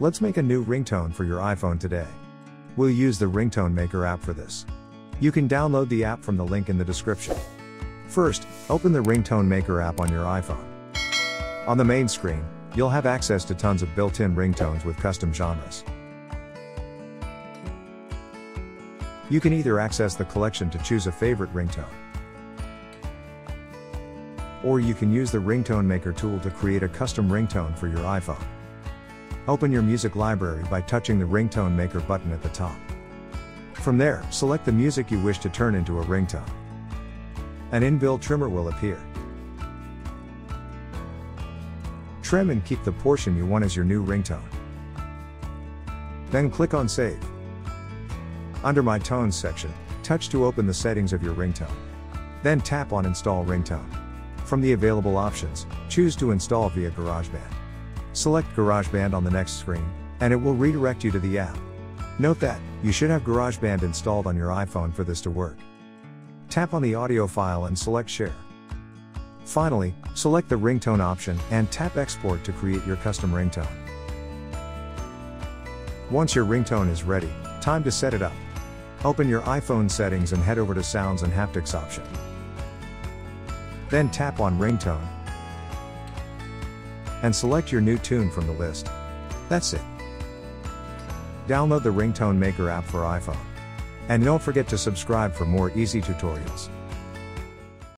Let's make a new ringtone for your iPhone today. We'll use the Ringtone Maker app for this. You can download the app from the link in the description. First, open the Ringtone Maker app on your iPhone. On the main screen, you'll have access to tons of built-in ringtones with custom genres. You can either access the collection to choose a favorite ringtone, or you can use the Ringtone Maker tool to create a custom ringtone for your iPhone. Open your music library by touching the Ringtone Maker button at the top. From there, select the music you wish to turn into a ringtone. An inbuilt trimmer will appear. Trim and keep the portion you want as your new ringtone. Then click on Save. Under My Tones section, touch to open the settings of your ringtone. Then tap on Install Ringtone. From the available options, choose to install via GarageBand. Select GarageBand on the next screen, and it will redirect you to the app. Note that, you should have GarageBand installed on your iPhone for this to work. Tap on the audio file and select Share. Finally, select the ringtone option and tap Export to create your custom ringtone. Once your ringtone is ready, time to set it up. Open your iPhone settings and head over to Sounds and Haptics option. Then tap on Ringtone and select your new tune from the list. That's it. Download the Ringtone Maker app for iPhone. And don't forget to subscribe for more easy tutorials.